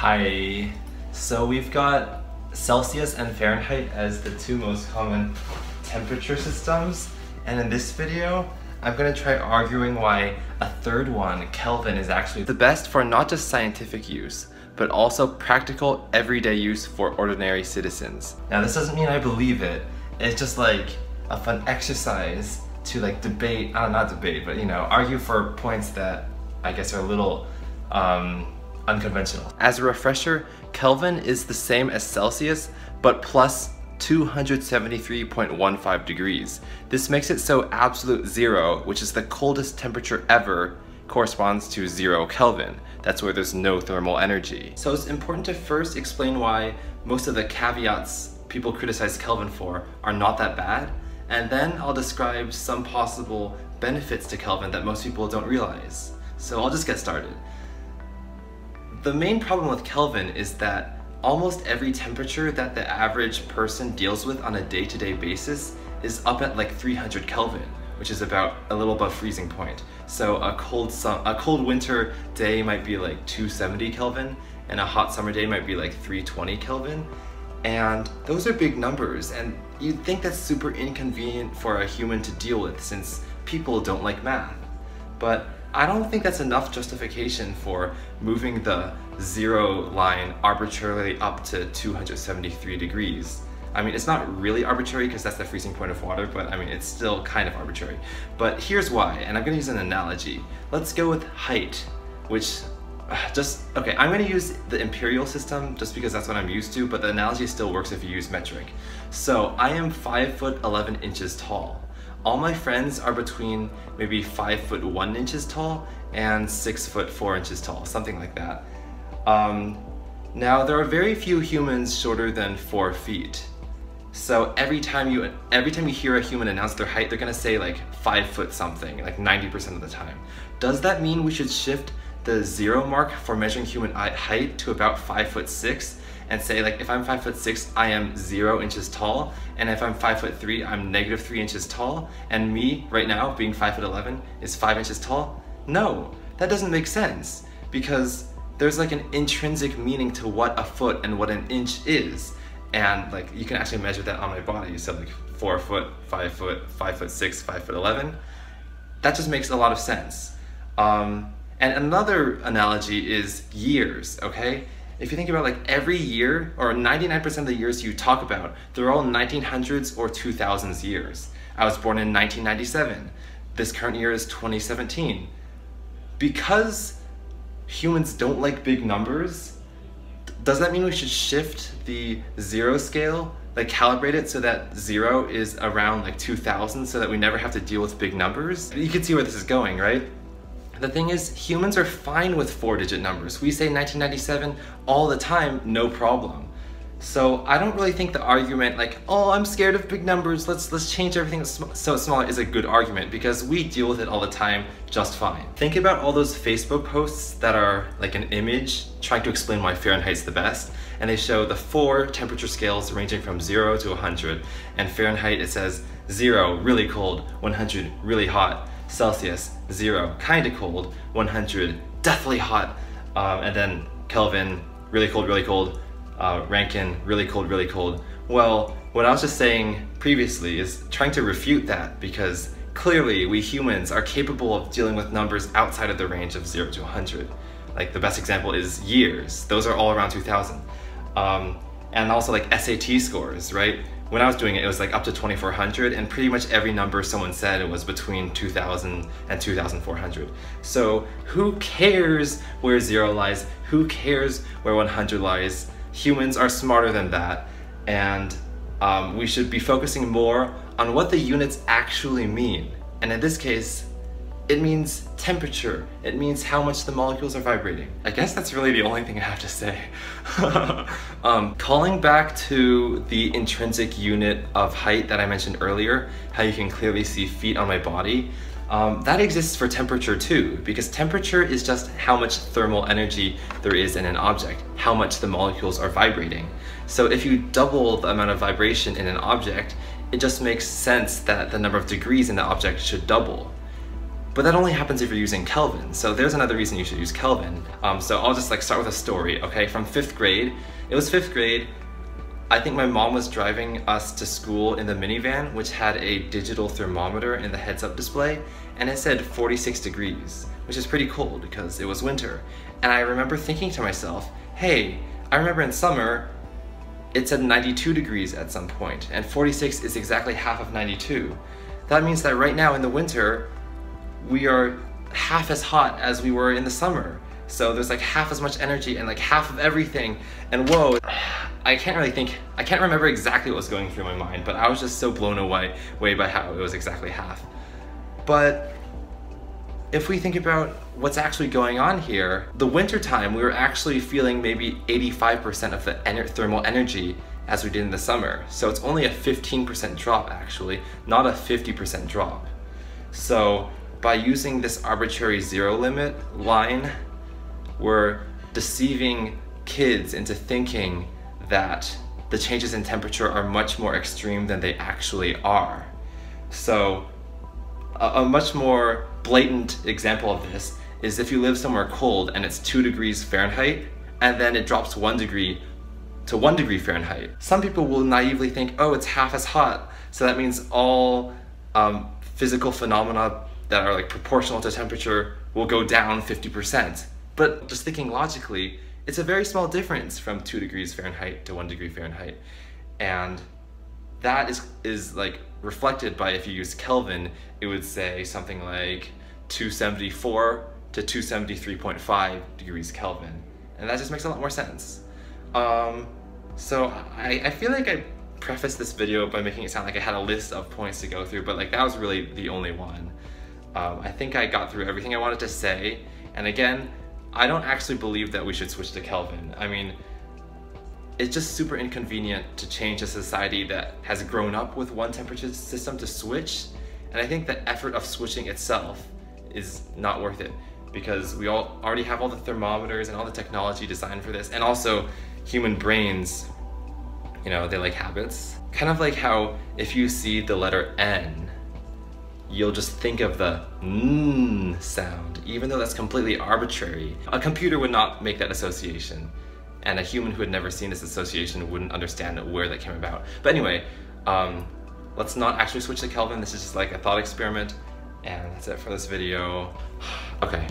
Hi. So we've got Celsius and Fahrenheit as the two most common temperature systems. And in this video, I'm gonna try arguing why a third one, Kelvin, is actually the best for not just scientific use, but also practical everyday use for ordinary citizens. Now this doesn't mean I believe it, it's just like a fun exercise to like debate, I uh, not debate, but you know, argue for points that I guess are a little um, unconventional. As a refresher, Kelvin is the same as Celsius, but plus 273.15 degrees. This makes it so absolute zero, which is the coldest temperature ever, corresponds to zero Kelvin. That's where there's no thermal energy. So it's important to first explain why most of the caveats people criticize Kelvin for are not that bad, and then I'll describe some possible benefits to Kelvin that most people don't realize. So I'll just get started. The main problem with Kelvin is that almost every temperature that the average person deals with on a day-to-day -day basis is up at like 300 Kelvin, which is about a little above freezing point. So a cold a cold winter day might be like 270 Kelvin, and a hot summer day might be like 320 Kelvin. And those are big numbers, and you'd think that's super inconvenient for a human to deal with since people don't like math. But I don't think that's enough justification for moving the zero line arbitrarily up to 273 degrees. I mean, it's not really arbitrary because that's the freezing point of water, but I mean, it's still kind of arbitrary. But here's why, and I'm gonna use an analogy. Let's go with height, which uh, just, okay, I'm gonna use the imperial system just because that's what I'm used to, but the analogy still works if you use metric. So I am five foot 11 inches tall all my friends are between maybe five foot one inches tall and six foot four inches tall, something like that. Um, now there are very few humans shorter than four feet. So every time you every time you hear a human announce their height, they're gonna say like five foot something, like 90% of the time. Does that mean we should shift the zero mark for measuring human height to about five foot six and say like if I'm five foot six, I am zero inches tall, and if I'm five foot three, I'm negative three inches tall, and me right now being five foot eleven is five inches tall? No, that doesn't make sense because there's like an intrinsic meaning to what a foot and what an inch is, and like you can actually measure that on my body. So like four foot, five foot, five foot six, five foot eleven. That just makes a lot of sense. Um, and another analogy is years, okay? If you think about like every year or 99% of the years you talk about, they're all 1900s or 2000s years. I was born in 1997. This current year is 2017. Because humans don't like big numbers, does that mean we should shift the zero scale, like calibrate it so that zero is around like 2000 so that we never have to deal with big numbers? You can see where this is going, right? The thing is, humans are fine with four digit numbers. We say 1997 all the time, no problem. So I don't really think the argument like, oh, I'm scared of big numbers, let's, let's change everything so it's smaller is a good argument because we deal with it all the time just fine. Think about all those Facebook posts that are like an image trying to explain why Fahrenheit's the best and they show the four temperature scales ranging from 0 to 100 and Fahrenheit it says 0, really cold, 100, really hot, Celsius, zero, kinda cold, 100, deathly hot, um, and then Kelvin, really cold, really cold, uh, Rankine, really cold, really cold. Well, what I was just saying previously is trying to refute that because clearly we humans are capable of dealing with numbers outside of the range of 0 to 100. Like the best example is years. Those are all around 2000. Um, and also like SAT scores, right? When I was doing it, it was like up to 2400 and pretty much every number someone said it was between 2000 and 2400. So who cares where zero lies? Who cares where 100 lies? Humans are smarter than that and um, we should be focusing more on what the units actually mean. And in this case, it means temperature. It means how much the molecules are vibrating. I guess that's really the only thing I have to say. um, calling back to the intrinsic unit of height that I mentioned earlier, how you can clearly see feet on my body, um, that exists for temperature too, because temperature is just how much thermal energy there is in an object, how much the molecules are vibrating. So if you double the amount of vibration in an object, it just makes sense that the number of degrees in the object should double. But that only happens if you're using Kelvin. So there's another reason you should use Kelvin. Um, so I'll just like start with a story, okay? From fifth grade, it was fifth grade, I think my mom was driving us to school in the minivan, which had a digital thermometer in the heads-up display, and it said 46 degrees, which is pretty cold because it was winter. And I remember thinking to myself, hey, I remember in summer, it said 92 degrees at some point, and 46 is exactly half of 92. That means that right now in the winter, we are half as hot as we were in the summer. So there's like half as much energy and like half of everything. And whoa, I can't really think, I can't remember exactly what was going through my mind, but I was just so blown away, away by how it was exactly half. But if we think about what's actually going on here, the winter time we were actually feeling maybe 85% of the thermal energy as we did in the summer. So it's only a 15% drop actually, not a 50% drop. So by using this arbitrary zero limit line, we're deceiving kids into thinking that the changes in temperature are much more extreme than they actually are. So a, a much more blatant example of this is if you live somewhere cold and it's two degrees Fahrenheit and then it drops one degree to one degree Fahrenheit. Some people will naively think, oh, it's half as hot. So that means all um, physical phenomena that are like proportional to temperature will go down 50%. But just thinking logically, it's a very small difference from two degrees Fahrenheit to one degree Fahrenheit. And that is, is like reflected by if you use Kelvin, it would say something like 274 to 273.5 degrees Kelvin. And that just makes a lot more sense. Um, so I, I feel like I prefaced this video by making it sound like I had a list of points to go through, but like that was really the only one. Um, I think I got through everything I wanted to say. And again, I don't actually believe that we should switch to Kelvin. I mean, it's just super inconvenient to change a society that has grown up with one temperature system to switch. And I think the effort of switching itself is not worth it because we all already have all the thermometers and all the technology designed for this. And also human brains, you know, they like habits. Kind of like how if you see the letter N, you'll just think of the n sound, even though that's completely arbitrary. A computer would not make that association and a human who had never seen this association wouldn't understand where that came about. But anyway, um, let's not actually switch to Kelvin. This is just like a thought experiment, and that's it for this video. Okay.